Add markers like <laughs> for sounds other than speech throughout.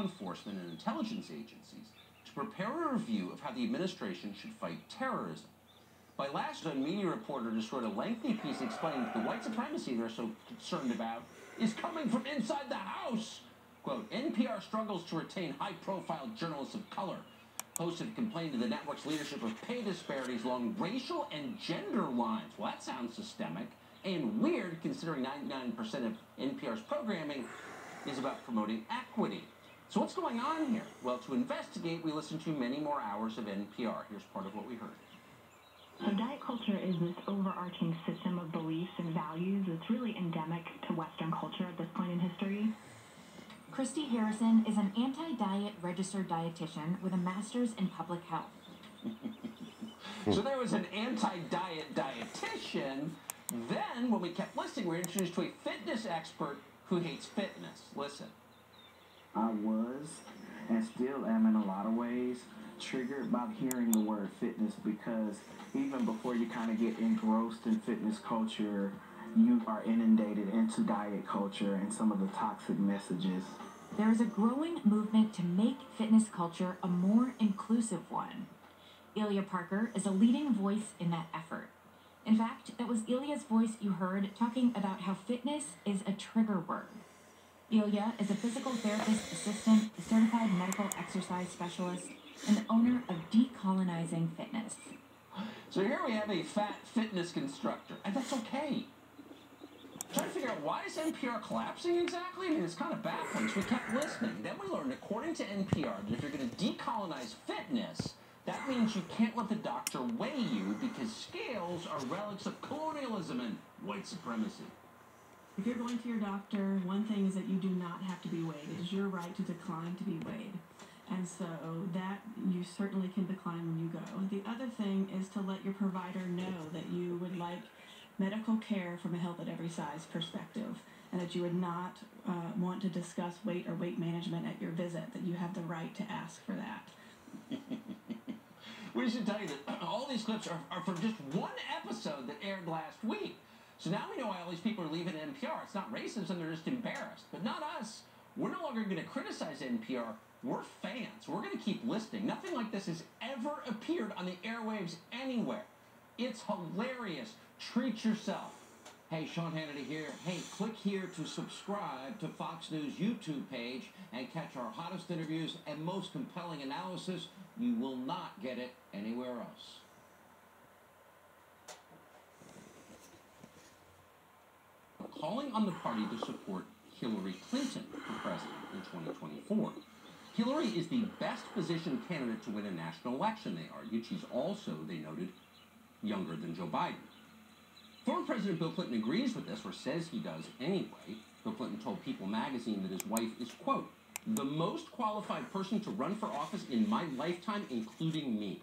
enforcement and intelligence agencies to prepare a review of how the administration should fight terrorism. By last a media reporter just wrote a lengthy piece explaining that the white supremacy they're so concerned about is coming from inside the House. Quote, NPR struggles to retain high-profile journalists of color. Hosts have complained to the network's leadership of pay disparities along racial and gender lines. Well, that sounds systemic and weird considering 99% of NPR's programming is about promoting equity. So what's going on here? Well, to investigate, we listened to many more hours of NPR. Here's part of what we heard. So diet culture is this overarching system of beliefs and values that's really endemic to Western culture at this point in history. Christy Harrison is an anti-diet registered dietitian with a master's in public health. <laughs> so there was an anti-diet dietitian. Then, when we kept listening, we were introduced to a fitness expert who hates fitness. Listen. I was, and still am in a lot of ways, triggered by hearing the word fitness because even before you kind of get engrossed in fitness culture, you are inundated into diet culture and some of the toxic messages. There is a growing movement to make fitness culture a more inclusive one. Ilya Parker is a leading voice in that effort. In fact, that was Ilya's voice you heard talking about how fitness is a trigger word. Ilya is a physical therapist assistant, a certified medical exercise specialist, and the owner of Decolonizing Fitness. So here we have a fat fitness constructor, and that's okay. Trying to figure out why is NPR collapsing exactly? I mean, it's kind of baffling. We kept listening. Then we learned, according to NPR, that if you're going to decolonize fitness, that means you can't let the doctor weigh you because scales are relics of colonialism and white supremacy. If you're going to your doctor, one thing is that you do not have to be weighed. It is your right to decline to be weighed. And so that you certainly can decline when you go. The other thing is to let your provider know that you would like medical care from a health at every size perspective and that you would not uh, want to discuss weight or weight management at your visit, that you have the right to ask for that. <laughs> we should tell you that all these clips are, are from just one episode that aired last week. So now we know why all these people are leaving NPR. It's not racism, they're just embarrassed. But not us. We're no longer going to criticize NPR. We're fans. We're going to keep listening. Nothing like this has ever appeared on the airwaves anywhere. It's hilarious. Treat yourself. Hey, Sean Hannity here. Hey, click here to subscribe to Fox News YouTube page and catch our hottest interviews and most compelling analysis. You will not get it anywhere else. Calling on the party to support Hillary Clinton for president in 2024. Hillary is the best positioned candidate to win a national election, they argued. She's also, they noted, younger than Joe Biden. Former President Bill Clinton agrees with this, or says he does anyway. Bill Clinton told People magazine that his wife is, quote, the most qualified person to run for office in my lifetime, including me.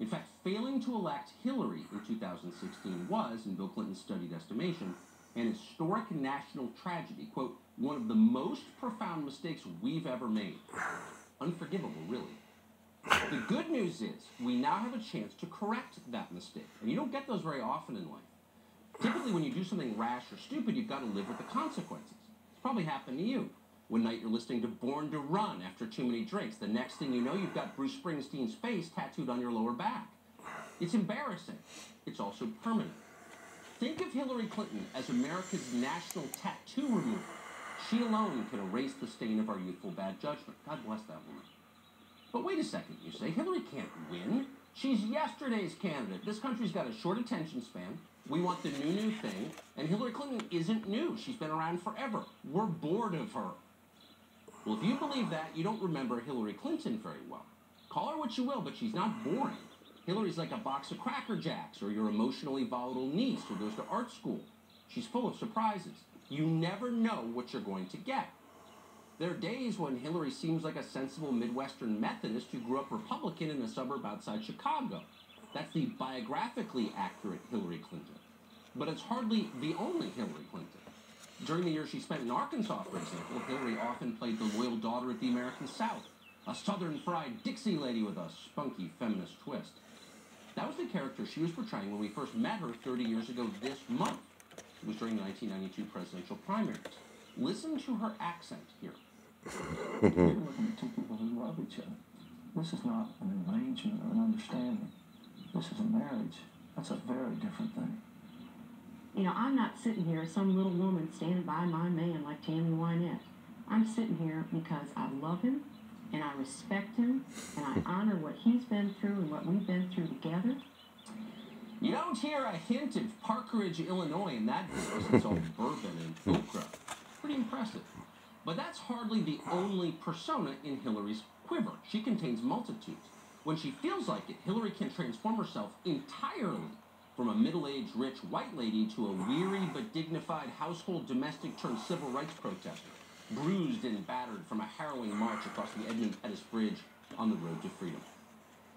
In fact, failing to elect Hillary in 2016 was, in Bill Clinton's studied estimation, an historic national tragedy. Quote, one of the most profound mistakes we've ever made. Unforgivable, really. The good news is we now have a chance to correct that mistake. And you don't get those very often in life. Typically, when you do something rash or stupid, you've got to live with the consequences. It's probably happened to you. One night you're listening to Born to Run after too many drinks. The next thing you know, you've got Bruce Springsteen's face tattooed on your lower back. It's embarrassing. It's also permanent. Think of Hillary Clinton as America's national tattoo remover. She alone can erase the stain of our youthful bad judgment. God bless that woman. But wait a second, you say. Hillary can't win. She's yesterday's candidate. This country's got a short attention span. We want the new, new thing. And Hillary Clinton isn't new. She's been around forever. We're bored of her. Well, if you believe that, you don't remember Hillary Clinton very well. Call her what you will, but she's not boring. Hillary's like a box of Cracker Jacks or your emotionally volatile niece who goes to art school. She's full of surprises. You never know what you're going to get. There are days when Hillary seems like a sensible Midwestern Methodist who grew up Republican in a suburb outside Chicago. That's the biographically accurate Hillary Clinton. But it's hardly the only Hillary Clinton. During the years she spent in Arkansas, for example, Hillary often played the loyal daughter of the American South, a southern fried Dixie lady with a spunky feminist twist. That was the character she was portraying when we first met her 30 years ago this month. It was during the 1992 presidential primaries. Listen to her accent here. You're looking at two people who love each other. This is not an arrangement or an understanding. This is a marriage. That's a very different thing. You know, I'm not sitting here as some little woman standing by my man like Tammy Wynette. I'm sitting here because I love him and I respect him and I honor what he's been through and what we've been through together. You don't hear a hint of Park Ridge, Illinois in that voice. It's all <laughs> bourbon and okra. Pretty impressive. But that's hardly the only persona in Hillary's quiver. She contains multitudes. When she feels like it, Hillary can transform herself entirely from a middle-aged rich white lady to a weary but dignified household domestic turned civil rights protester, bruised and battered from a harrowing march across the Edmund Pettus Bridge on the road to freedom.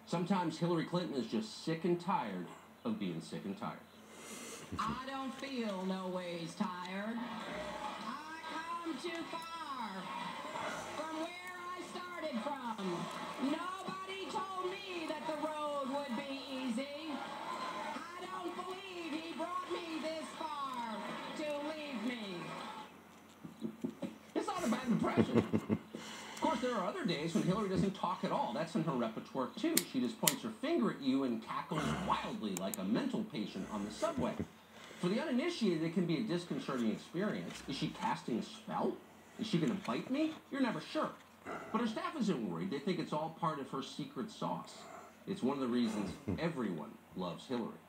Sometimes Hillary Clinton is just sick and tired of being sick and tired. I don't feel no ways tired. I come too far from where I started from. Nobody told me that the road would be easy. Impression. of course, there are other days when Hillary doesn't talk at all. That's in her repertoire, too. She just points her finger at you and cackles wildly like a mental patient on the subway. For the uninitiated, it can be a disconcerting experience. Is she casting a spell? Is she going to bite me? You're never sure. But her staff isn't worried. They think it's all part of her secret sauce. It's one of the reasons everyone loves Hillary.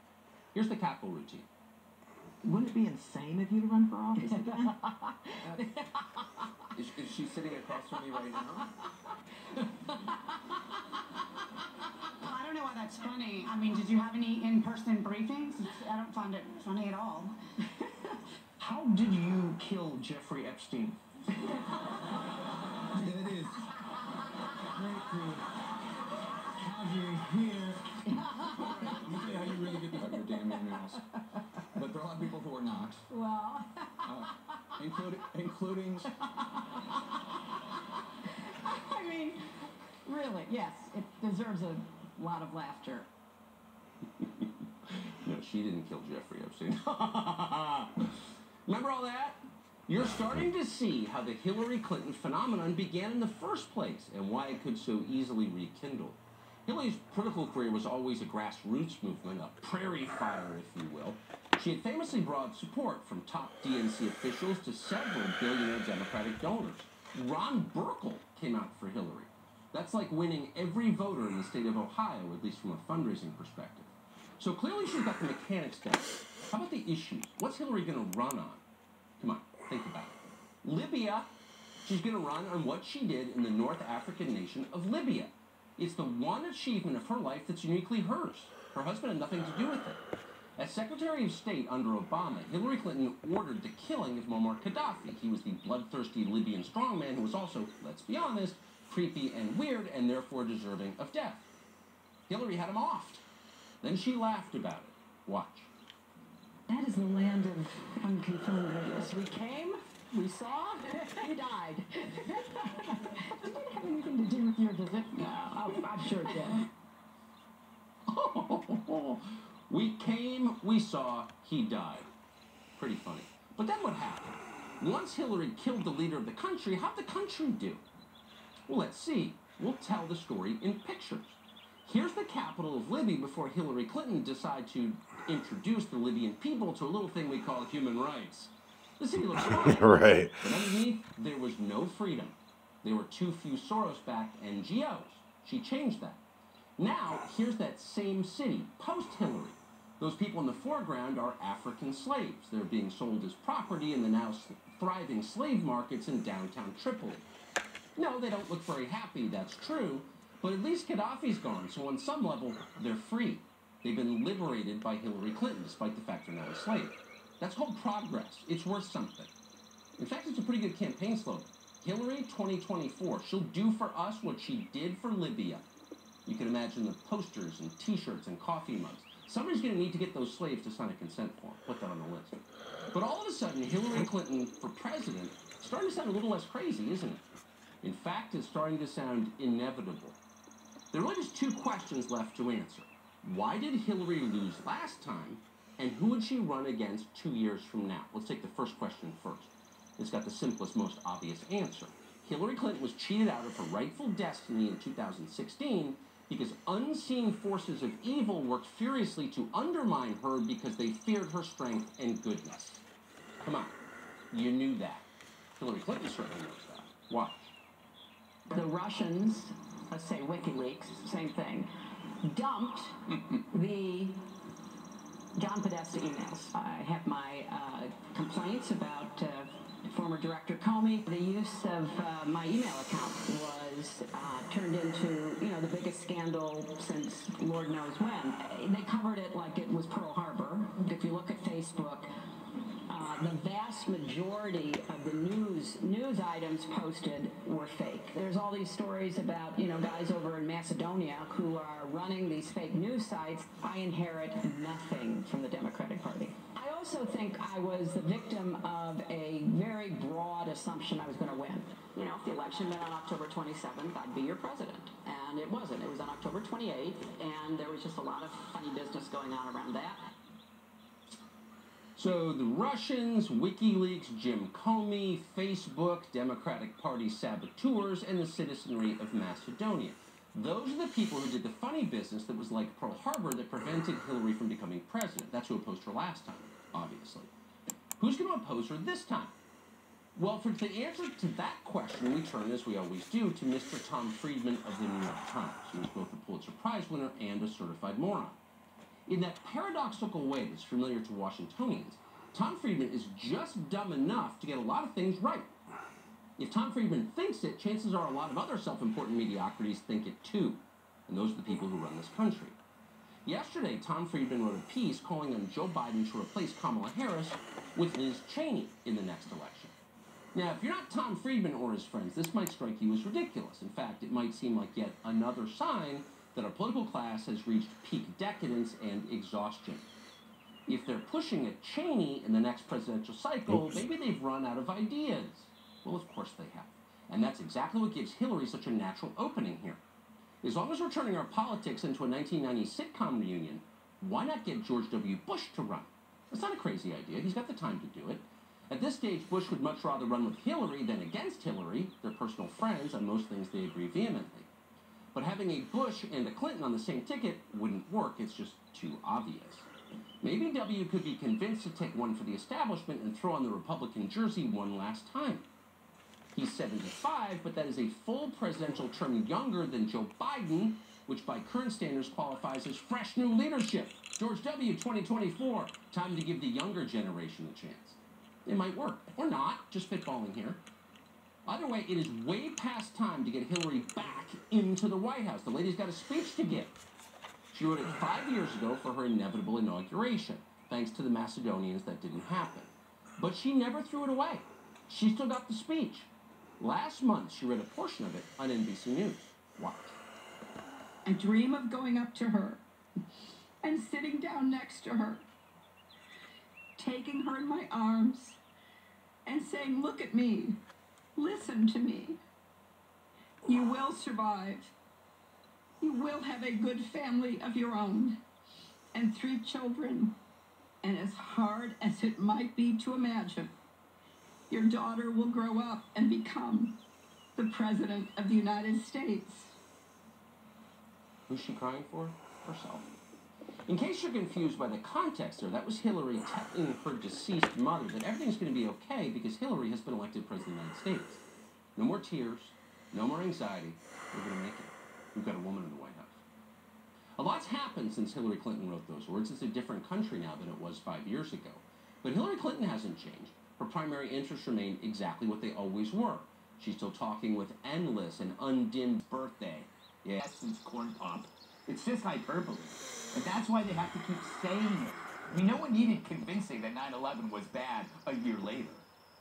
Here's the cackle routine. Wouldn't it be insane of you to run for office again? <laughs> Is, is she sitting across from me right now? <laughs> I don't know why that's funny. I mean, did you have any in-person briefings? I don't find it funny at all. <laughs> How did you kill Jeffrey Epstein? <laughs> It is. Great to have you here. Let me tell you how you really get to have your damn emails. But there are a lot of people who are not, Well, uh, including, <laughs> including I mean, really, yes, it deserves a lot of laughter. No, she didn't kill Jeffrey Epstein. <laughs> Remember all that? You're starting to see how the Hillary Clinton phenomenon began in the first place and why it could so easily rekindle. Hillary's political career was always a grassroots movement, a prairie fire, if you will. She had famously brought support from top DNC officials to several billionaire Democratic donors. Ron Burkle came out for Hillary. That's like winning every voter in the state of Ohio, at least from a fundraising perspective. So clearly she's got the mechanics down. How about the issues? What's Hillary going to run on? Come on, think about it. Libya. She's going to run on what she did in the North African nation of Libya. It's the one achievement of her life that's uniquely hers. Her husband had nothing to do with it. As Secretary of State under Obama, Hillary Clinton ordered the killing of Muammar Gaddafi. He was the bloodthirsty Libyan strongman who was also, let's be honest, creepy and weird and therefore deserving of death. Hillary had him offed. Then she laughed about it. Watch. That is the land of unconfirmed videos. We came, we saw, <laughs> he died. <laughs> did it have anything to do with your visit? No, I'm, I'm sure it did. <laughs> Oh, we came, we saw, he died. Pretty funny. But then what happened? Once Hillary killed the leader of the country, how'd the country do? Well, let's see. We'll tell the story in pictures. Here's the capital of Libya before Hillary Clinton decided to introduce the Libyan people to a little thing we call human rights. The city looks <laughs> fine. right. But underneath, there was no freedom. There were too few Soros-backed NGOs. She changed that. Now, here's that same city, post-Hillary. Those people in the foreground are African slaves. They're being sold as property in the now thriving slave markets in downtown Tripoli. No, they don't look very happy, that's true, but at least Gaddafi's gone, so on some level, they're free. They've been liberated by Hillary Clinton, despite the fact they're now enslaved. That's called progress. It's worth something. In fact, it's a pretty good campaign slogan. Hillary 2024. She'll do for us what she did for Libya. You can imagine the posters and t-shirts and coffee mugs. Somebody's going to need to get those slaves to sign a consent form. Put that on the list. But all of a sudden, Hillary Clinton for president starting to sound a little less crazy, isn't it? In fact, it's starting to sound inevitable. There are really just two questions left to answer. Why did Hillary lose last time? And who would she run against two years from now? Let's take the first question first. It's got the simplest, most obvious answer. Hillary Clinton was cheated out of her rightful destiny in 2016 because unseen forces of evil worked furiously to undermine her because they feared her strength and goodness. Come on, you knew that. Hillary Clinton certainly knows that. Watch. The Russians, let's say WikiLeaks, same thing, dumped <laughs> the John Podesta emails. I have my uh, complaints about uh, former Director Comey. The use of uh, my email account was uh, turned into, you know, the biggest scandal since Lord knows when. They covered it like it was Pearl Harbor. If you look at Facebook, uh, the vast majority of the news news items posted were fake. There's all these stories about you know guys over in Macedonia who are running these fake news sites. I inherit nothing from the Democratic Party. I also think I was the victim of a very broad assumption I was going to win. You know, if the election went on October 27th, I'd be your president. And it wasn't. It was on October 28th, and there was just a lot of funny business going on around that. So the Russians, WikiLeaks, Jim Comey, Facebook, Democratic Party saboteurs, and the citizenry of Macedonia. Those are the people who did the funny business that was like Pearl Harbor that prevented Hillary from becoming president. That's who opposed her last time, obviously. Who's going to oppose her this time? Well, for the answer to that question, we turn, as we always do, to Mr. Tom Friedman of the New York Times, who is both a Pulitzer Prize winner and a certified moron. In that paradoxical way that's familiar to Washingtonians, Tom Friedman is just dumb enough to get a lot of things right. If Tom Friedman thinks it, chances are a lot of other self-important mediocrities think it too. And those are the people who run this country. Yesterday, Tom Friedman wrote a piece calling on Joe Biden to replace Kamala Harris with Liz Cheney in the next election. Now, if you're not Tom Friedman or his friends, this might strike you as ridiculous. In fact, it might seem like yet another sign that our political class has reached peak decadence and exhaustion. If they're pushing a Cheney in the next presidential cycle, Oops. maybe they've run out of ideas. Well, of course they have. And that's exactly what gives Hillary such a natural opening here. As long as we're turning our politics into a 1990 sitcom reunion, why not get George W. Bush to run? It's not a crazy idea. He's got the time to do it. At this stage, Bush would much rather run with Hillary than against Hillary. They're personal friends. On most things, they agree vehemently. But having a Bush and a Clinton on the same ticket wouldn't work. It's just too obvious. Maybe W could be convinced to take one for the establishment and throw on the Republican jersey one last time. He's 75, but that is a full presidential term younger than Joe Biden, which by current standards qualifies as fresh new leadership. George W. 2024. Time to give the younger generation a chance. It might work. Or not. Just spitballing here. Either way, it is way past time to get Hillary back into the White House. The lady's got a speech to give. She wrote it five years ago for her inevitable inauguration. Thanks to the Macedonians, that didn't happen. But she never threw it away. She still got the speech. Last month, she read a portion of it on NBC News. Watch. I dream of going up to her and sitting down next to her, taking her in my arms and saying, Look at me, listen to me. You will survive. You will have a good family of your own and three children. And as hard as it might be to imagine, your daughter will grow up and become the President of the United States. Who's she crying for? Herself. In case you're confused by the context there, that was Hillary telling her deceased mother that everything's going to be okay because Hillary has been elected President of the United States. No more tears, no more anxiety. We're going to make it. We've got a woman in the White House. A lot's happened since Hillary Clinton wrote those words. It's a different country now than it was five years ago. But Hillary Clinton hasn't changed. Her primary interests remain exactly what they always were. She's still talking with endless and undimmed birthday. Yeah. Essence corn pop. It's just hyperbole. And that's why they have to keep saying it. I mean, no one needed convincing that 9-11 was bad a year later.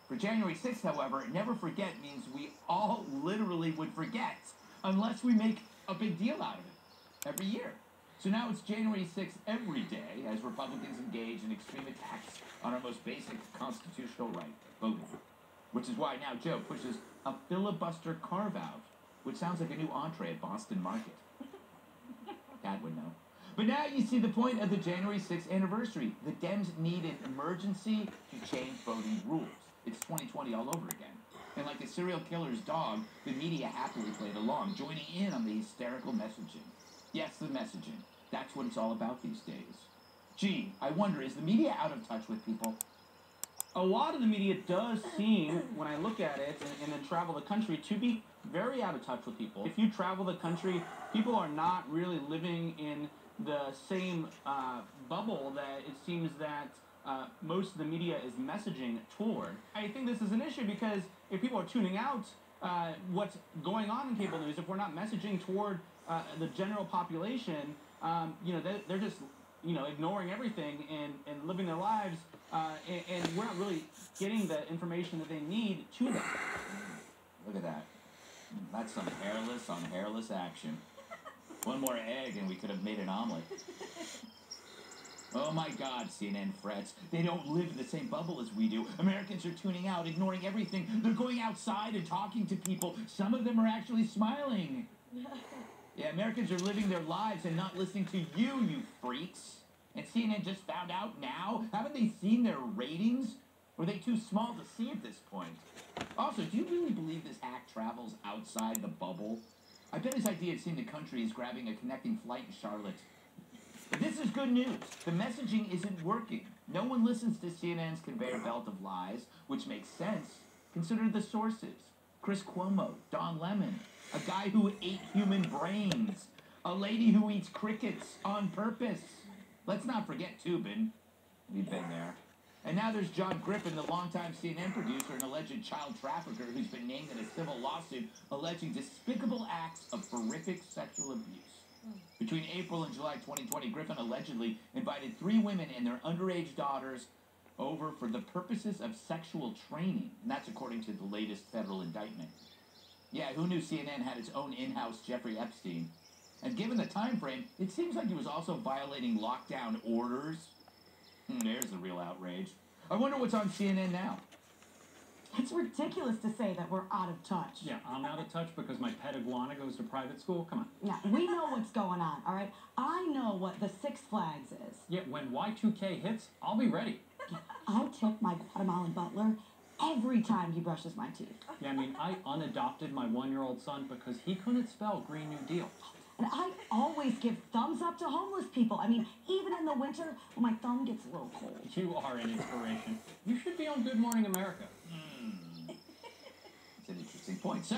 For January 6th, however, never forget means we all literally would forget unless we make a big deal out of it every year. So now it's January 6th every day as Republicans engage in extreme attacks on our most basic constitutional right, voting. Which is why now Joe pushes a filibuster carve-out, which sounds like a new entree at Boston Market. <laughs> Dad would know. But now you see the point of the January 6th anniversary. The Dems need an emergency to change voting rules. It's 2020 all over again. And like a serial killer's dog, the media happily played along, joining in on the hysterical messaging. Yes, the messaging. That's what it's all about these days. Gee, I wonder, is the media out of touch with people? a lot of the media does seem, when I look at it and, and then travel the country, to be very out of touch with people. If you travel the country, people are not really living in the same uh, bubble that it seems that uh, most of the media is messaging toward. I think this is an issue because if people are tuning out uh, what's going on in cable news, if we're not messaging toward uh, the general population, um, you know, they're, they're just you know, ignoring everything and, and living their lives, uh, and, and we're not really getting the information that they need to them. Look at that. That's some hairless on hairless action. One more egg and we could have made an omelet. Oh my god, CNN frets. They don't live in the same bubble as we do. Americans are tuning out, ignoring everything. They're going outside and talking to people. Some of them are actually smiling. <laughs> Yeah, Americans are living their lives and not listening to you, you freaks. And CNN just found out now? Haven't they seen their ratings? Were they too small to see at this point? Also, do you really believe this hack travels outside the bubble? I bet his idea of seeing the country is grabbing a connecting flight in Charlotte. But this is good news. The messaging isn't working. No one listens to CNN's conveyor belt of lies, which makes sense. Consider the sources. Chris Cuomo, Don Lemon, a guy who ate human brains, a lady who eats crickets on purpose. Let's not forget Toobin. We've been there. And now there's John Griffin, the longtime CNN producer and alleged child trafficker who's been named in a civil lawsuit alleging despicable acts of horrific sexual abuse. Between April and July 2020, Griffin allegedly invited three women and their underage daughters over for the purposes of sexual training. And that's according to the latest federal indictment. Yeah, who knew CNN had its own in-house Jeffrey Epstein? And given the time frame, it seems like he was also violating lockdown orders. Hmm, there's the real outrage. I wonder what's on CNN now. It's ridiculous to say that we're out of touch. Yeah, I'm out of touch because my pet iguana goes to private school. Come on. Yeah, we know what's going on, all right? I know what the Six Flags is. Yeah, when Y2K hits, I'll be ready. <laughs> I tip my Guatemalan butler every time he brushes my teeth. Yeah, I mean, I unadopted my one-year-old son because he couldn't spell Green New Deal. <laughs> And I always give thumbs up to homeless people. I mean, even in the winter when my thumb gets a little cold. You are an inspiration. You should be on Good Morning America. Hmm. It's an interesting point. So,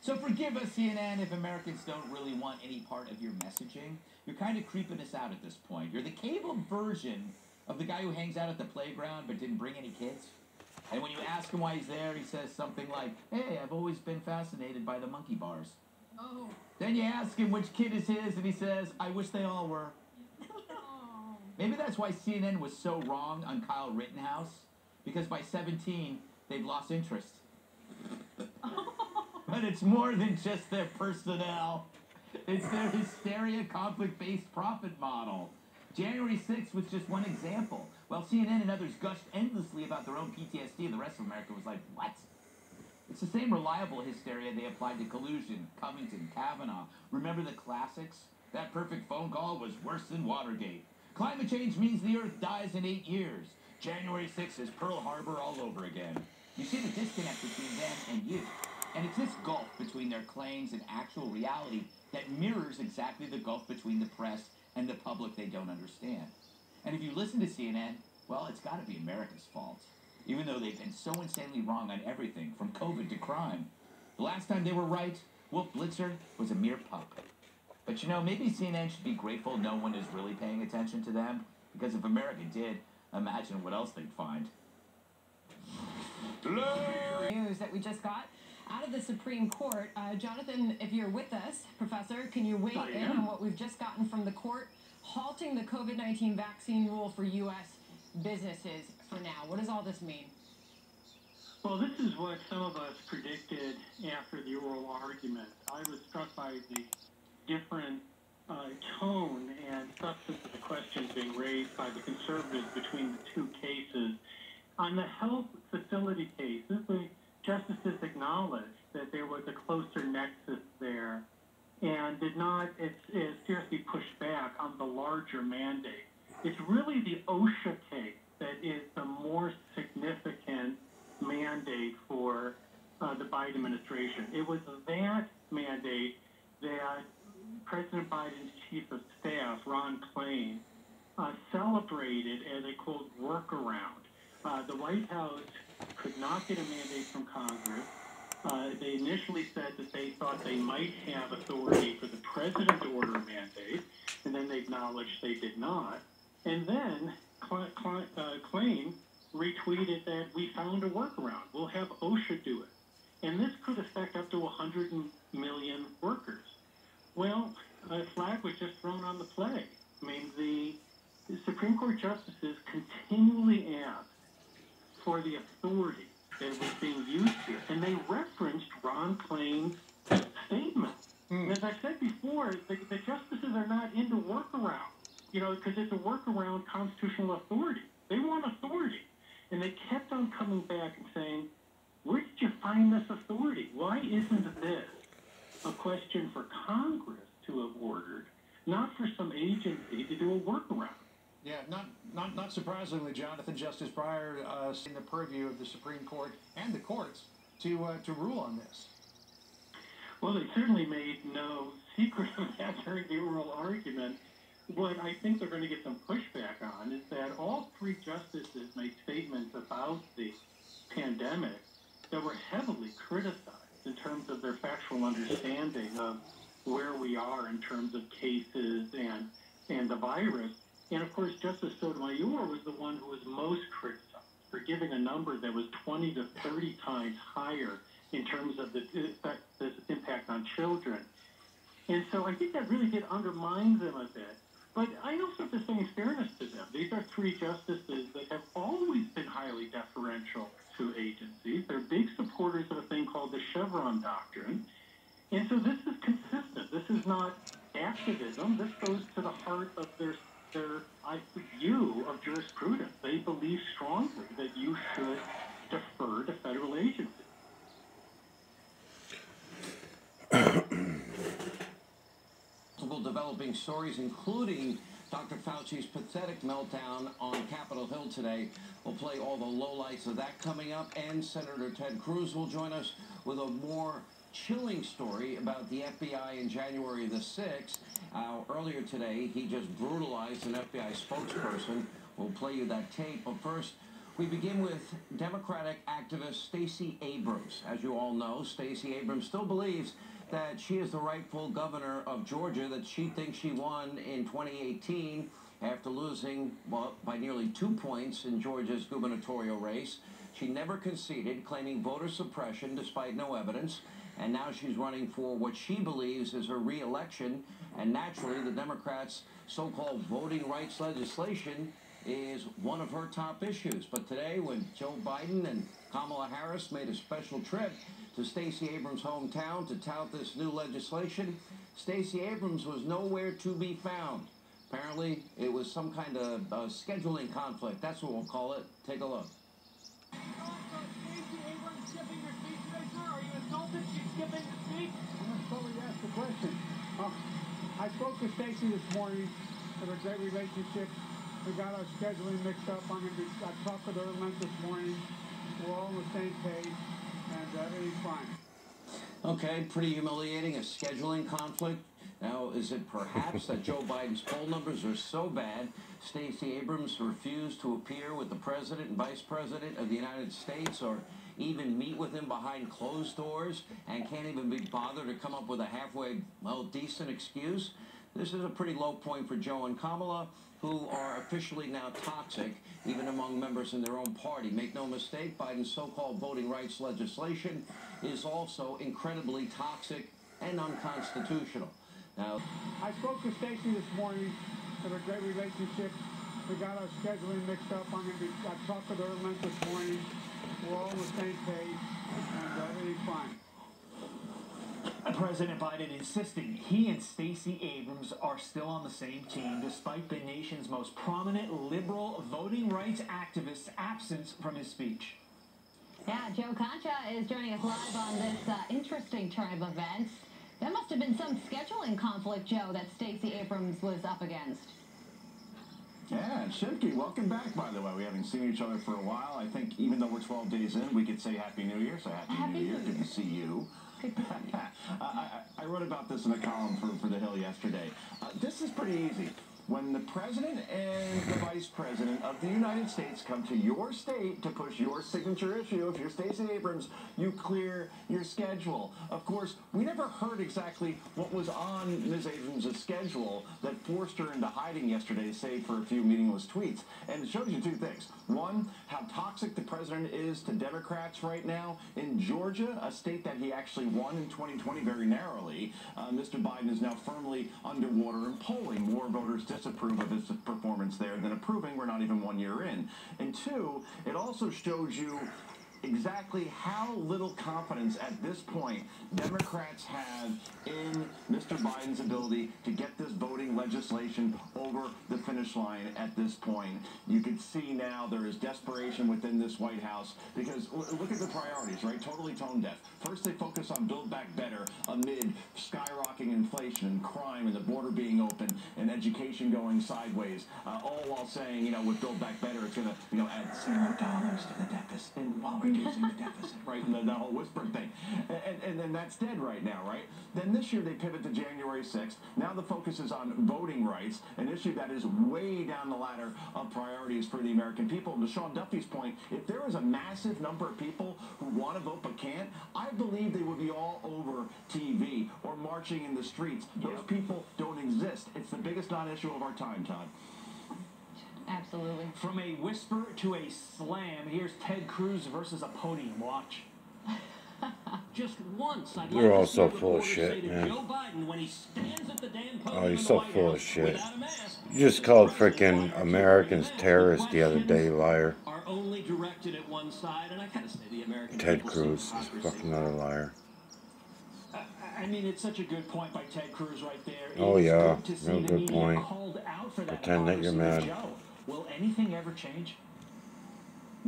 so forgive us, CNN, if Americans don't really want any part of your messaging. You're kind of creeping us out at this point. You're the cable version of the guy who hangs out at the playground but didn't bring any kids. And when you ask him why he's there, he says something like, Hey, I've always been fascinated by the monkey bars. Oh. Then you ask him which kid is his, and he says, I wish they all were. <laughs> Maybe that's why CNN was so wrong on Kyle Rittenhouse, because by 17, they've lost interest. <laughs> but it's more than just their personnel. It's their hysteria conflict-based profit model. January 6th was just one example. While CNN and others gushed endlessly about their own PTSD, the rest of America was like, what? It's the same reliable hysteria they applied to collusion, Covington, Kavanaugh. Remember the classics? That perfect phone call was worse than Watergate. Climate change means the Earth dies in eight years. January 6th is Pearl Harbor all over again. You see the disconnect between them and you. And it's this gulf between their claims and actual reality that mirrors exactly the gulf between the press and the public they don't understand. And if you listen to CNN, well, it's got to be America's fault. Even though they've been so insanely wrong on everything, from COVID to crime. The last time they were right, Wolf Blitzer was a mere pup. But you know, maybe CNN should be grateful no one is really paying attention to them, because if America did, imagine what else they'd find. News that we just got out of the Supreme Court. Uh, Jonathan, if you're with us, Professor, can you weigh in on what we've just gotten from the court halting the COVID 19 vaccine rule for U.S. businesses for now? What does all this mean? Well, this is what some of us predicted after the oral argument. I was struck by the different uh, tone and substance of the questions being raised by the conservatives between the two cases. On the health facility case, the justices acknowledged that there was a closer nexus there and did not seriously push back on the larger mandate. It's really the OSHA case that is the more significant mandate for uh, the Biden administration. It was that mandate that President Biden's chief of staff, Ron Klain, uh, celebrated as a quote workaround. Uh, the White House could not get a mandate from Congress. Uh, they initially said that they thought they might have authority for the president to order a mandate, and then they acknowledged they did not. And then Uh, retweeted that we found a workaround. We'll have OSHA do it. And this could affect up to 100 million workers. Well, a flag was just thrown on the play. I mean, the, the Supreme Court justices continually asked for the authority that was being used here, and they referenced Ron Klain's statement. And as I said before, the, the justices are not into workarounds, you know, because it's a workaround constitutional authority. They want authority. And they kept on coming back and saying, where did you find this authority? Why isn't this a question for Congress to have ordered, not for some agency to do a workaround? Yeah, not, not, not surprisingly, Jonathan, Justice Breyer uh, in the purview of the Supreme Court and the courts to, uh, to rule on this. Well, they certainly made no secret <laughs> of that during the oral argument. What I think they're going to get some pushback on is that all three justices made statements about the pandemic that were heavily criticized in terms of their factual understanding of where we are in terms of cases and and the virus. And of course, Justice Sotomayor was the one who was most criticized for giving a number that was 20 to 30 times higher in terms of the effect, the impact on children. And so I think that really did undermine them a bit. But I also have say, in fairness to them, these are three justices that have always been highly deferential to agencies. They're big supporters of a thing called the Chevron Doctrine. And so this is consistent. This is not activism. This goes to the heart of their their view of jurisprudence. They believe strongly that you should defer to federal agencies. Developing stories, including Dr. Fauci's pathetic meltdown on Capitol Hill today. We'll play all the lowlights of that coming up, and Senator Ted Cruz will join us with a more chilling story about the FBI in January the 6th. Uh, earlier today, he just brutalized an FBI spokesperson. We'll play you that tape, but first, we begin with Democratic activist Stacey Abrams. As you all know, Stacey Abrams still believes that she is the rightful governor of Georgia, that she thinks she won in 2018 after losing well, by nearly two points in Georgia's gubernatorial race. She never conceded, claiming voter suppression despite no evidence, and now she's running for what she believes is her reelection. And naturally, the Democrats' so-called voting rights legislation is one of her top issues. But today, when Joe Biden and Kamala Harris made a special trip to Stacey Abrams' hometown to tout this new legislation, Stacey Abrams was nowhere to be found. Apparently, it was some kind of uh, scheduling conflict. That's what we'll call it. Take a look. I spoke to Stacy this morning. We have a great relationship. We got our scheduling mixed up. I'm gonna be, I talked with her at lunch this morning. We're all on the same page, Okay, pretty humiliating. A scheduling conflict. Now, is it perhaps that Joe Biden's poll numbers are so bad, Stacey Abrams refused to appear with the president and vice president of the United States or even meet with him behind closed doors and can't even be bothered to come up with a halfway, well, decent excuse? This is a pretty low point for Joe and Kamala, who are officially now toxic, even among members in their own party. Make no mistake, Biden's so-called voting rights legislation is also incredibly toxic and unconstitutional. Now, I spoke to Stacy this morning. Have a great relationship. We got our scheduling mixed up. I'm gonna be, I talked with her this morning. We're all on the same page, and everything's fine. President Biden insisting he and Stacey Abrams are still on the same team despite the nation's most prominent liberal voting rights activists' absence from his speech. Yeah, Joe Concha is joining us live on this uh, interesting turn of events. There must have been some scheduling conflict, Joe, that Stacey Abrams was up against. Yeah, Shimke, welcome back, by the way. We haven't seen each other for a while. I think even though we're 12 days in, we could say Happy New Year, so Happy, Happy New Year. New Good Year. to see you. I, I, I wrote about this in a column for, for The Hill yesterday. Uh, this is pretty easy. When the president and the vice president of the United States come to your state to push your signature issue, if you're Stacey Abrams, you clear your schedule. Of course, we never heard exactly what was on Ms. Abrams' schedule that forced her into hiding yesterday, save for a few meaningless tweets. And it shows you two things. One, how toxic the president is to Democrats right now. In Georgia, a state that he actually won in 2020 very narrowly, uh, Mr. Biden is now firmly underwater in polling. More voters disapprove of his performance there than approving. We're not even one year in. And two, it also shows you exactly how little confidence at this point Democrats have in Mr. Biden's ability to get this voting legislation over the finish line at this point. You can see now there is desperation within this White House because look at the priorities, right? Totally tone deaf. First, they focus on Build Back Better amid skyrocketing inflation and crime and the border being open and education going sideways, uh, all while saying, you know, with Build Back Better, it's going to, you know, add zero dollars to the deficit and while reducing the deficit, right? And the, the whole whispering thing. And, and, that's dead right now, right? Then this year they pivot to January 6th. Now the focus is on voting rights, an issue that is way down the ladder of priorities for the American people. And to Sean Duffy's point, if there is a massive number of people who want to vote but can't, I believe they would be all over TV or marching in the streets. Those people don't exist. It's the biggest non-issue of our time, Todd. Absolutely. From a whisper to a slam, here's Ted Cruz versus a podium. Watch. <laughs> Just once, I'd You're like all to so a full of shit, man. Joe Biden when he stands at the damn podium Oh, in you're so White full of shit. mask, You just called freaking Americans terrorists the other day, liar. are only directed at one side, and I gotta say the American Ted Cruz is hypocrisy. fucking another liar. I- I mean, it's such a good point by Ted Cruz right there. Oh, It is yeah. good to Real good point. Called out for that Pretend that you're mad. Joe, will anything ever change?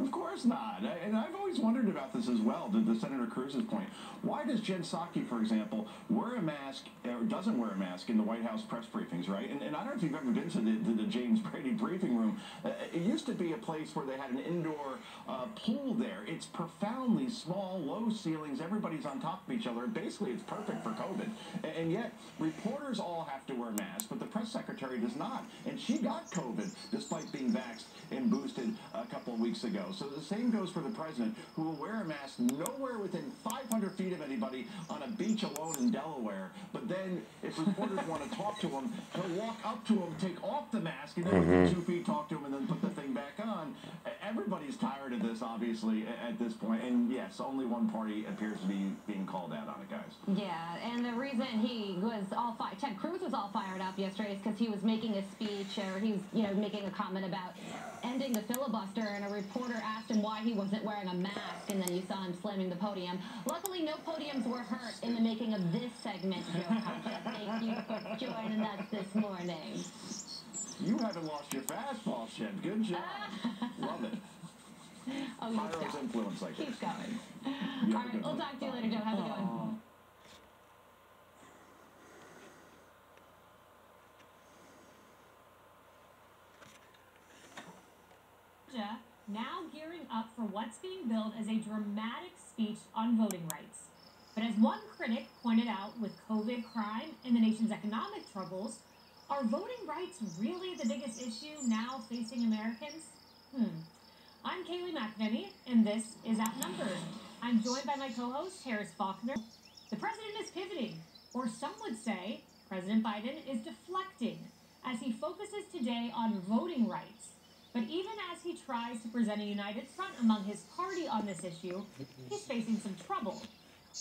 Of course not. And I've always wondered about this as well, to the Senator Cruz's point. Why does Jen Psaki, for example, wear a mask, or doesn't wear a mask in the White House press briefings, right? And, and I don't know if you've ever been to the, to the James Brady briefing room. Uh, it used to be a place where they had an indoor uh, pool there. It's profoundly small, low ceilings, everybody's on top of each other. Basically, it's perfect for COVID. A- And yet, reporters all have to wear masks, but the press secretary does not. And she got COVID despite being vaxxed and boosted a couple of weeks ago. So the same goes for the president, who will wear a mask nowhere within 500 feet of anybody on a beach alone in Delaware. But then, if reporters <laughs> want to talk to him, he'll walk up to him, take off the mask, and then within Mhm. two feet talk to him, and then put the thing back on. Everybody's tired of this, obviously, at this point. And yes, only one party appears to be being called out on it, guys. Yeah, and the reason he was all fi- Ted Cruz was all fired up yesterday is because he was making a speech or he was, you know, making a comment about ending the filibuster, and a reporter asked him why he wasn't wearing a mask, and then you saw him slamming the podium. Luckily, no podiums were hurt in the making of this segment, Joe Concha. Thank you for joining us this morning. You haven't lost your fastball, Shem. Good job. Love it. Oh, he's Piro's going. influence like Keep this. going. You All have a right, good we'll talk to you later, Joe. Have a good one. Georgia now gearing up for what's being billed as a dramatic speech on voting rights. But as one critic pointed out with COVID crime and the nation's economic troubles, are voting rights really the biggest issue now facing Americans? Hmm. I'm Kayleigh McEnany, and this is Outnumbered. I'm joined by my co-host, Harris Faulkner. The president is pivoting, or some would say President Biden is deflecting, as he focuses today on voting rights. But even as he tries to present a united front among his party on this issue, he's facing some trouble.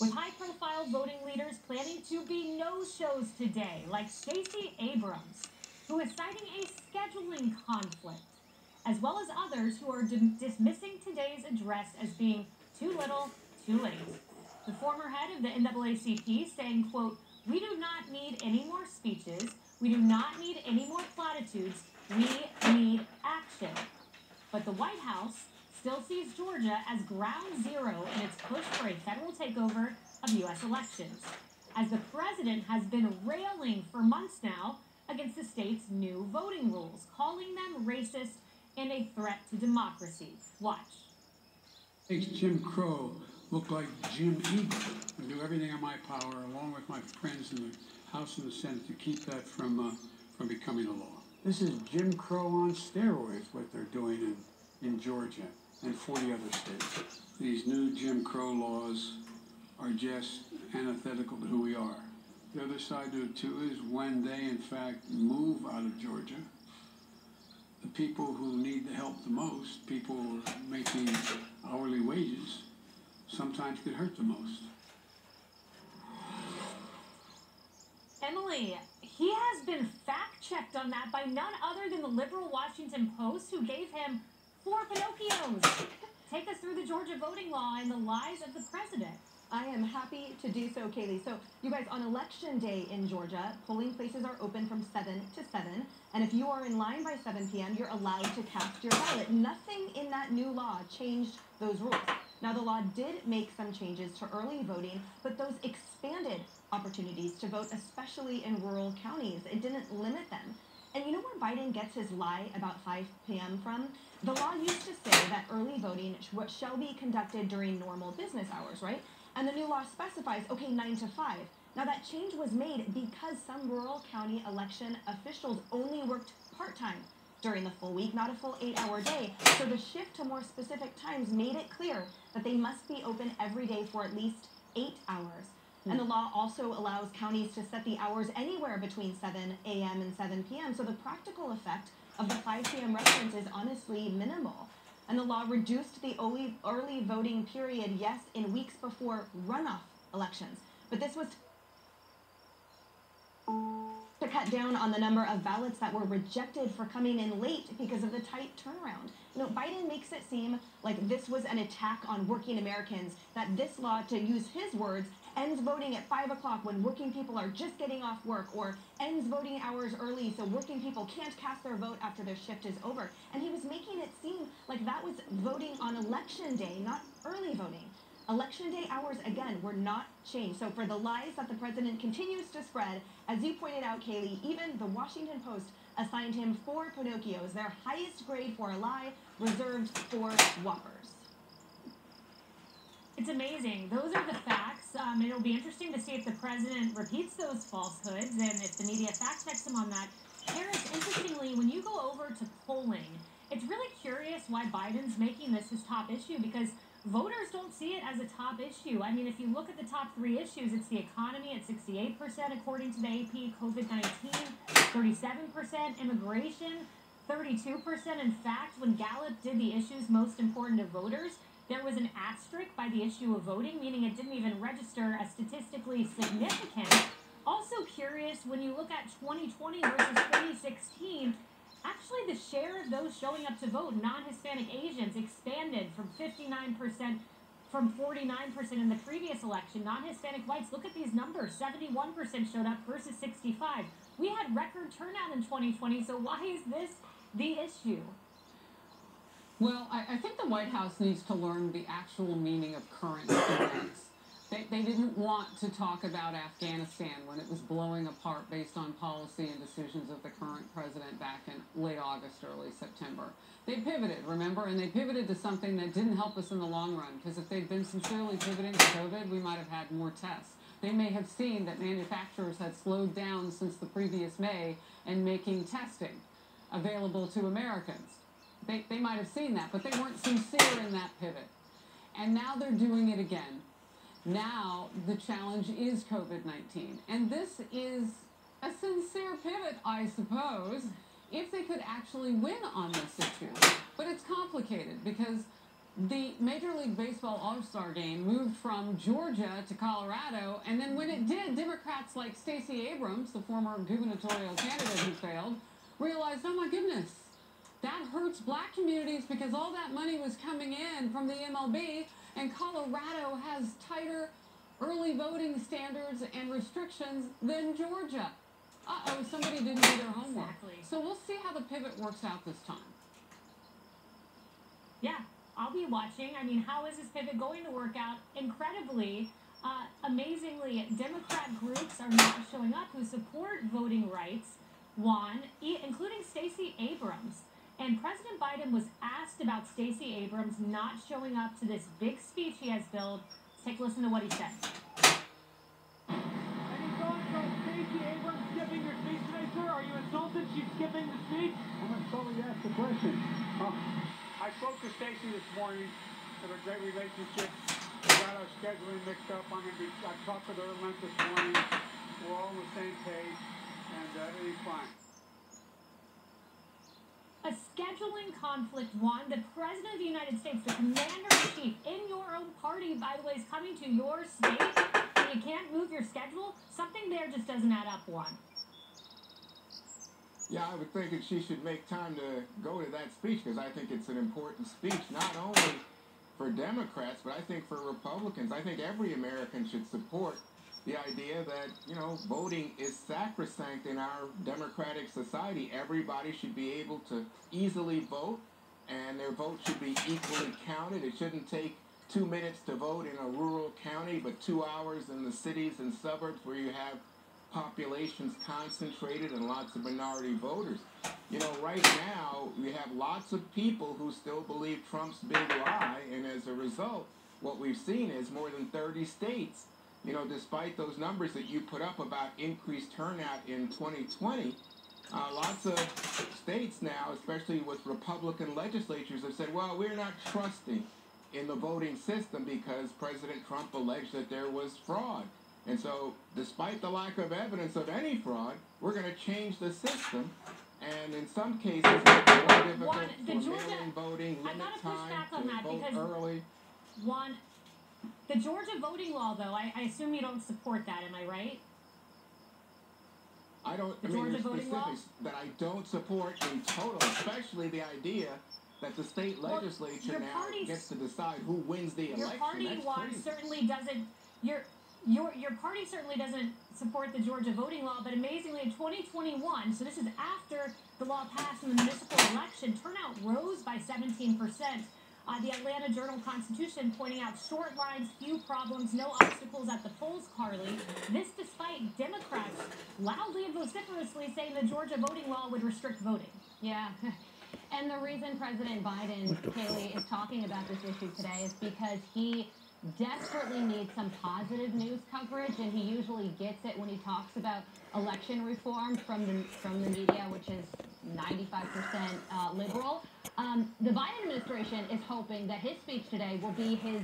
With high profile voting leaders planning to be no shows today, like Stacey Abrams, who is citing a scheduling conflict, as well as others who are dismissing today's address as being too little, too late. The former head of the NAACP saying, quote, we do not need any more speeches. We do not need any more platitudes. We need action. But the White House still sees Georgia as ground zero in its push for a federal takeover of U.S. elections. As the president has been railing for months now against the state's new voting rules, calling them racist and a threat to democracy. Watch. Makes Jim Crow look like Jim Eagle and do everything in my power, along with my friends in the House and the Senate, to keep that from uh, from becoming a law. This is Jim Crow on steroids, what they're doing in, in Georgia and 40 other states. These new Jim Crow laws are just antithetical to who we are. The other side to it, too, is when they, in fact, move out of Georgia, the people who need the help the most, people making hourly wages, sometimes get hurt the most. Emily, he has been fact checked on that by none other than the liberal Washington Post, who gave him four Pinocchios. Take us through the Georgia voting law and the lies of the president. I am happy to do so, Kayleigh. So, you guys, on election day in Georgia, polling places are open from 7 to 7. And if you are in line by 7 p.m., you're allowed to cast your ballot. Nothing in that new law changed those rules. Now, the law did make some changes to early voting, but those expanded opportunities to vote, especially in rural counties. It didn't limit them. And you know where Biden gets his lie about 5 p.m. from? The law used to say that early voting sh- shall be conducted during normal business hours, right? And the new law specifies, okay, 9 to 5. Now that change was made because some rural county election officials only worked part-time during the full week, not a full eight-hour day. So the shift to more specific times made it clear that they must be open every day for at least eight hours. And the law also allows counties to set the hours anywhere between 7 a.m. and 7 p.m. So the practical effect of the 5 p.m. reference is honestly minimal. And the law reduced the early, early voting period, yes, in weeks before runoff elections. But this was to cut down on the number of ballots that were rejected for coming in late because of the tight turnaround. You know, Biden makes it seem like this was an attack on working Americans, that this law, to use his words, ends voting at 5 o'clock when working people are just getting off work, or ends voting hours early so working people can't cast their vote after their shift is over. And he was making it seem like that was voting on election day, not early voting. Election day hours, again, were not changed. So for the lies that the president continues to spread, as you pointed out, Kayleigh, even the Washington Post assigned him four Pinocchios, their highest grade for a lie, reserved for whoppers. It's amazing. Those are the facts. Um, it'll be interesting to see if the president repeats those falsehoods and if the media fact checks him on that. Harris, interestingly, when you go over to polling, it's really curious why Biden's making this his top issue because voters don't see it as a top issue. I mean, if you look at the top three issues, it's the economy at 68%, according to the AP, COVID 19, 37%, immigration, 32%. In fact, when Gallup did the issues most important to voters, there was an asterisk by the issue of voting, meaning it didn't even register as statistically significant. Also curious, when you look at 2020 versus 2016, actually the share of those showing up to vote, non-Hispanic Asians, expanded from 59% from 49% in the previous election. Non-Hispanic whites, look at these numbers. 71% showed up versus 65. We had record turnout in 2020, so why is this the issue? Well, I, I think the White House needs to learn the actual meaning of current events. They, they didn't want to talk about Afghanistan when it was blowing apart based on policy and decisions of the current president back in late August, early September. They pivoted, remember, and they pivoted to something that didn't help us in the long run, because if they'd been sincerely pivoting to COVID, we might have had more tests. They may have seen that manufacturers had slowed down since the previous May in making testing available to Americans. They, they might have seen that, but they weren't sincere in that pivot. And now they're doing it again. Now the challenge is COVID 19. And this is a sincere pivot, I suppose, if they could actually win on this issue. But it's complicated because the Major League Baseball All Star game moved from Georgia to Colorado, and then when it did, Democrats like Stacey Abrams, the former gubernatorial candidate who failed, realized, oh my goodness, that hurts black communities because all that money was coming in from the MLB, and Colorado has tighter early voting standards and restrictions than Georgia. Uh-oh, somebody didn't do their homework. Exactly. So we'll see how the pivot works out this time. Yeah, I'll be watching. I mean, how is this pivot going to work out? Incredibly, uh, amazingly, Democrat groups are not showing up who support voting rights Juan, including Stacey Abrams. And President Biden was asked about Stacey Abrams not showing up to this big speech he has billed. Take a listen to what he said. Any thoughts on Stacey Abrams skipping your speech today, sir? Are you insulted she's skipping the speech? I'm insulted you asked the question. Uh, I spoke to Stacey this morning. We have a great relationship. We got our scheduling mixed up. I'm gonna be, I talked with her at length this morning. We're all on the same page, and uh, everything's fine. A scheduling conflict, Juan. The President of the United States, the Commander in Chief, in your own party, by the way, is coming to your state, and you can't move your schedule. Something there just doesn't add up, Juan. Yeah, I would think that she should make time to go to that speech because I think it's an important speech, not only for Democrats, but I think for Republicans. I think every American should support the idea that, you know, voting is sacrosanct in our democratic society. Everybody should be able to easily vote, and their vote should be equally counted. It shouldn't take two minutes to vote in a rural county, but two hours in the cities and suburbs where you have populations concentrated and lots of minority voters. You know, right now, we have lots of people who still believe Trump's big lie, and as a result, what we've seen is more than 30 states, you know, despite those numbers that you put up about increased turnout in 2020, uh, lots of states now, especially with Republican legislatures, have said, well, we're not trusting in the voting system because President Trump alleged that there was fraud. And so, despite the lack of evidence of any fraud, we're going to change the system. And in some cases, make it more difficult Juan, for Georgia- mail-in voting, limit time to vote early. Juan, the Georgia voting law, though, I, I assume you don't support that. Am I right? I don't, The I mean, Georgia voting law? that I don't support in total, especially the idea that the state legislature your now gets to decide who wins the Your election. party, That's crazy. certainly doesn't. Your your your party certainly doesn't support the Georgia voting law, but amazingly, in 2021, so this is after the law passed in the municipal election, turnout rose by 17 percent. Uh, the Atlanta Journal Constitution pointing out short lines, few problems, no obstacles at the polls, Carly. This despite Democrats loudly and vociferously saying the Georgia voting law would restrict voting. Yeah. <laughs> And the reason President Biden, Kayleigh, is talking about this issue today is because he desperately needs some positive news coverage, and he usually gets it when he talks about election reform from the from the media, which is 95% uh, liberal. Um, the Biden administration is hoping that his speech today will be his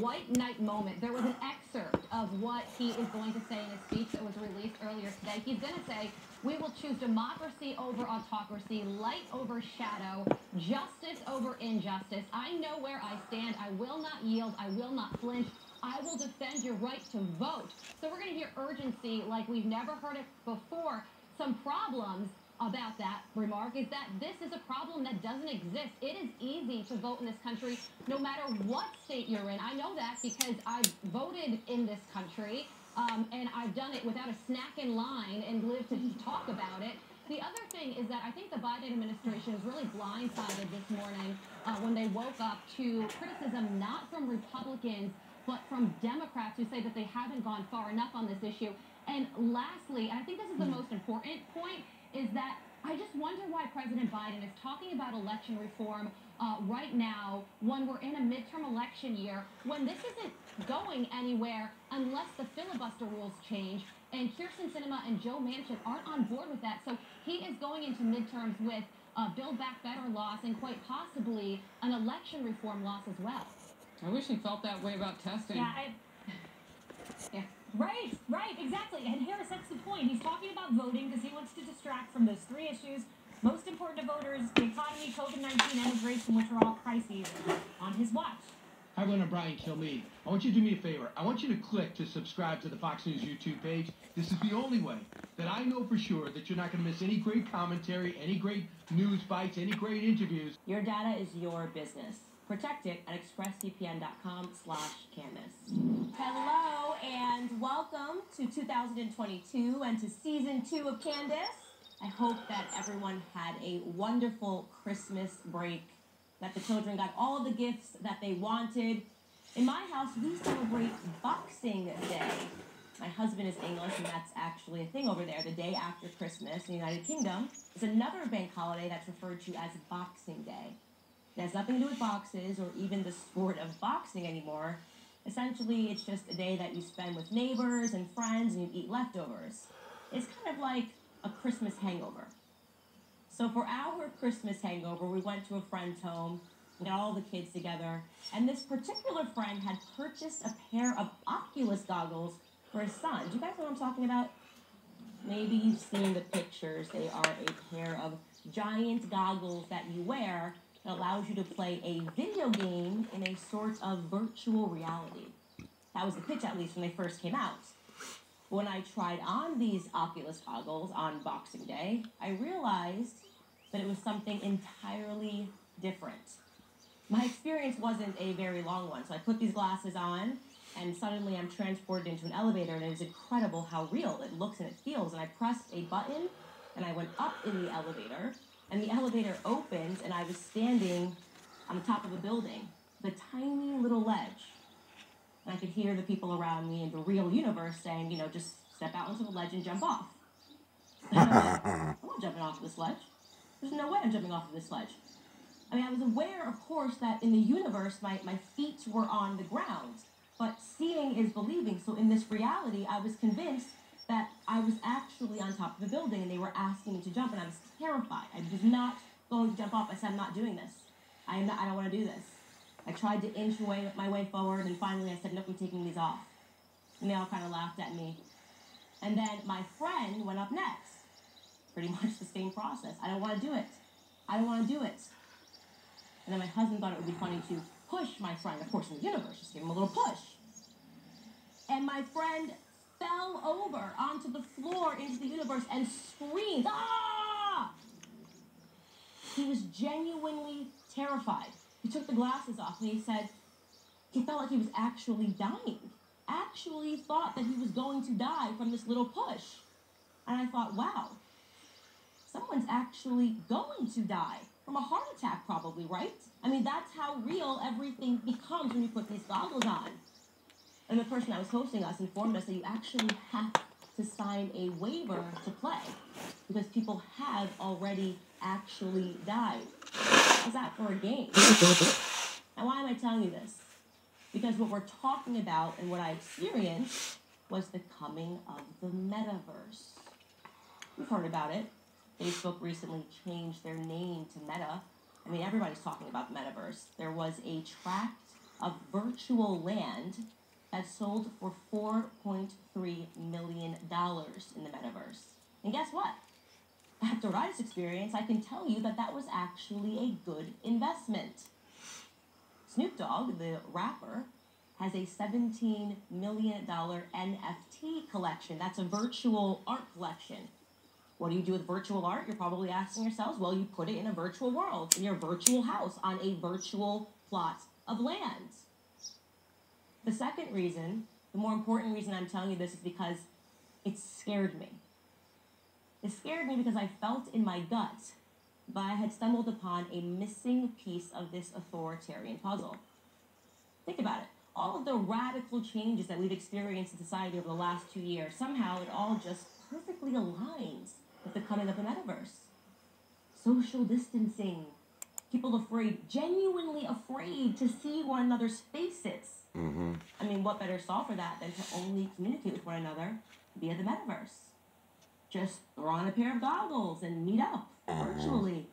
white knight moment. There was an excerpt of what he is going to say in his speech that was released earlier today. He's going to say, we will choose democracy over autocracy, light over shadow, justice over injustice. I know where I stand. I will not yield. I will not flinch. I will defend your right to vote. So we're going to hear urgency like we've never heard it before. Some problems about that remark is that this is a problem that doesn't exist. It is easy to vote in this country no matter what state you're in. I know that because I've voted in this country um, and I've done it without a snack in line and lived to talk about it. The other thing is that I think the Biden administration is really blindsided this morning uh, when they woke up to criticism not from Republicans but from Democrats who say that they haven't gone far enough on this issue. And lastly, I think this is the most important point, is that I just wonder why President Biden is talking about election reform uh, right now when we're in a midterm election year, when this isn't going anywhere unless the filibuster rules change. And Kyrsten Sinema and Joe Manchin aren't on board with that. So he is going into midterms with uh, Build Back Better loss and quite possibly an election reform loss as well. I wish he felt that way about testing. Yeah, I, <laughs> Yeah. Right, right, exactly. And Harris, that's the point. He's talking about voting because he wants to distract from those three issues most important to voters the economy, COVID 19, and immigration, which are all crises on his watch. Hi, everyone. I'm Brian Kilmeade. I want you to do me a favor. I want you to click to subscribe to the Fox News YouTube page. This is the only way that I know for sure that you're not going to miss any great commentary, any great news bites, any great interviews. Your data is your business. Protect it at expressvpn.com slash Candace. Hello and welcome to 2022 and to season two of Candace. I hope that everyone had a wonderful Christmas break, that the children got all the gifts that they wanted. In my house, we celebrate Boxing Day. My husband is English, and that's actually a thing over there. The day after Christmas in the United Kingdom is another bank holiday that's referred to as Boxing Day. It has nothing to do with boxes or even the sport of boxing anymore. Essentially, it's just a day that you spend with neighbors and friends and you eat leftovers. It's kind of like a Christmas hangover. So for our Christmas hangover, we went to a friend's home, we got all the kids together, and this particular friend had purchased a pair of Oculus goggles for his son. Do you guys know what I'm talking about? Maybe you've seen the pictures. They are a pair of giant goggles that you wear that allows you to play a video game in a sort of virtual reality. That was the pitch, at least, when they first came out. When I tried on these Oculus goggles on Boxing Day, I realized that it was something entirely different. My experience wasn't a very long one, so I put these glasses on, and suddenly I'm transported into an elevator, and it is incredible how real it looks and it feels. And I pressed a button, and I went up in the elevator, and the elevator opened, and I was standing on the top of a building, the tiny little ledge. And I could hear the people around me in the real universe saying, you know, just step out onto the ledge and jump off. And I'm like, I'm not jumping off of this ledge. There's no way I'm jumping off of this ledge. I mean, I was aware, of course, that in the universe, my, my feet were on the ground. But seeing is believing. So in this reality, I was convinced that I was actually on top of the building and they were asking me to jump, and I was terrified. I was not going to jump off. I said, I'm not doing this. I am not, I don't want to do this. I tried to inch away my way forward, and finally I said, Nope, I'm taking these off. And they all kind of laughed at me. And then my friend went up next. Pretty <laughs> much the same process. I don't want to do it. I don't want to do it. And then my husband thought it would be funny to push my friend, of course, in the universe, just give him a little push. And my friend fell over onto the floor into the universe and screamed, Ah! He was genuinely terrified. He took the glasses off and he said he felt like he was actually dying. Actually thought that he was going to die from this little push. And I thought, wow, someone's actually going to die from a heart attack, probably, right? I mean, that's how real everything becomes when you put these goggles on. And the person that was hosting us informed us that you actually have to sign a waiver to play because people have already actually died. How's that for a game? and why am I telling you this? Because what we're talking about and what I experienced was the coming of the metaverse. You've heard about it. Facebook recently changed their name to Meta. I mean, everybody's talking about the metaverse. There was a tract of virtual land that sold for $4.3 million in the metaverse. And guess what? After what experience, I can tell you that that was actually a good investment. Snoop Dogg, the rapper, has a $17 million NFT collection. That's a virtual art collection. What do you do with virtual art? You're probably asking yourselves, well, you put it in a virtual world, in your virtual house, on a virtual plot of land. The second reason, the more important reason I'm telling you this is because it scared me. It scared me because I felt in my gut that I had stumbled upon a missing piece of this authoritarian puzzle. Think about it. All of the radical changes that we've experienced in society over the last two years, somehow it all just perfectly aligns with the coming of the metaverse. Social distancing, people afraid, genuinely afraid to see one another's faces. Mm-hmm. I mean, what better solve for that than to only communicate with one another via the metaverse? Just throw on a pair of goggles and meet up virtually.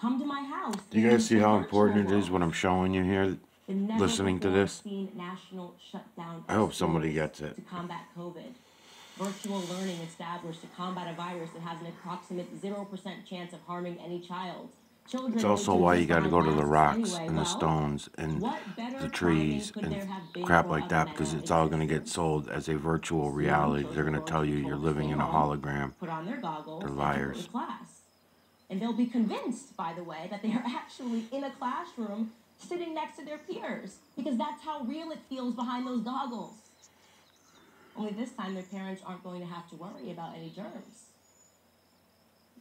Come to my house. Do you guys see how important it is what I'm showing you here? Listening to this? national shutdown I hope somebody gets it. To combat COVID. Virtual learning established to combat a virus that has an approximate 0% chance of harming any child. It's also why you got to go to the rocks and the stones and the trees and crap like that because it's all going to get sold as a virtual reality. They're going to tell you you're living in a hologram. put on their goggles They're liars. And they'll be convinced, by the way, that they are <laughs> actually in a classroom sitting next to their peers because that's how real it feels behind those goggles. Only this time their parents aren't going to have to worry about any germs.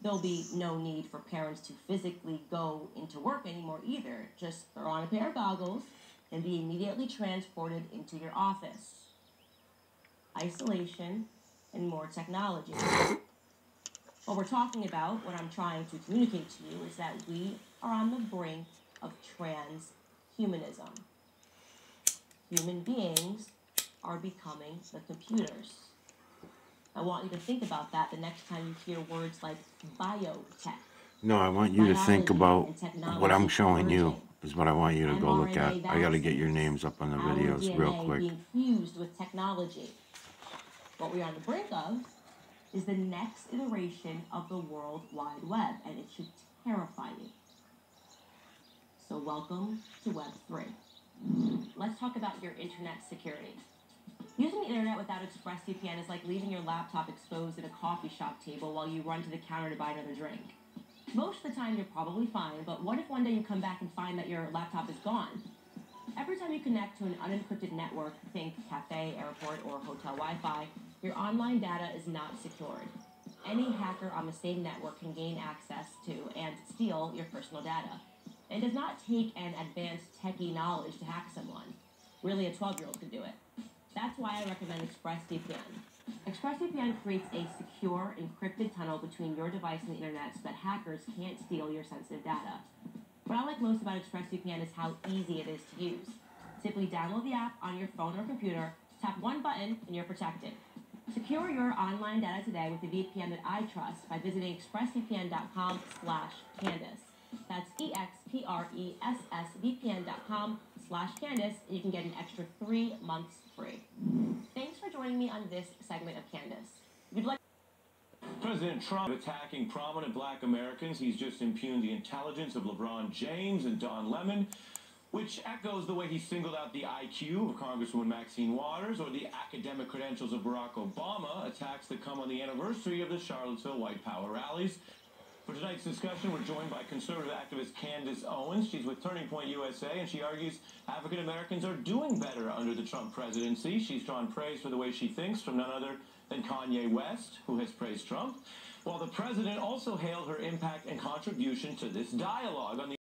There'll be no need for parents to physically go into work anymore either. Just throw on a pair of goggles and be immediately transported into your office. isolation, and more technology. What we're talking about, what I'm trying to communicate to you, is that we are on the brink of transhumanism. Human beings are becoming the computers. I want you to think about that the next time you hear words like biotech. No, I want you to think about what I'm showing you. Is what I want you to go look at. I got to get your names up on the videos real quick. being fused with technology. What we are on the brink of is the next iteration of the World Wide Web, and it should terrify you. So, welcome to Web3. Let's talk about your internet security. Using the internet without ExpressVPN is like leaving your laptop exposed at a coffee shop table while you run to the counter to buy another drink. Most of the time, you're probably fine, but what if one day you come back and find that your laptop is gone? Every time you connect to an unencrypted network, think cafe, airport, or hotel Wi Fi, your online data is not secured. Any hacker on the same network can gain access to and steal your personal data. It does not take an advanced techie knowledge to hack someone. Really, a 12 year old could do it. That's why I recommend ExpressVPN. ExpressVPN creates a secure, encrypted tunnel between your device and the internet so that hackers can't steal your sensitive data. What I like most about ExpressVPN is how easy it is to use. Simply download the app on your phone or computer, tap one button, and you're protected. Secure your online data today with the VPN that I trust by visiting expressvpn.com slash Candace. That's E-X-P-R-E-S-S-V-P-N.com slash Candace, and you can get an extra three months free. Thanks for joining me on this segment of Candace. You'd like President Trump attacking prominent black Americans. He's just impugned the intelligence of LeBron James and Don Lemon, which echoes the way he singled out the IQ of Congresswoman Maxine Waters or the academic credentials of Barack Obama, attacks that come on the anniversary of the Charlottesville White Power rallies. For tonight's discussion, we're joined by conservative activist Candace Owens. She's with Turning Point USA, and she argues African Americans are doing better under the Trump presidency. She's drawn praise for the way she thinks from none other than Kanye West, who has praised Trump, while the president also hailed her impact and contribution to this dialogue on the